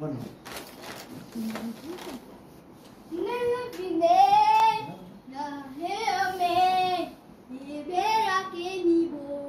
Bene, la hea me, e vera che.